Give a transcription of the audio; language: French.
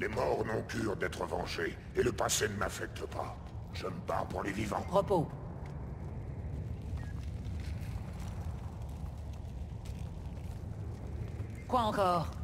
Les morts n'ont cure d'être vengés, et le passé ne m'affecte pas. Je me bats pour les vivants. Repos. Quoi encore?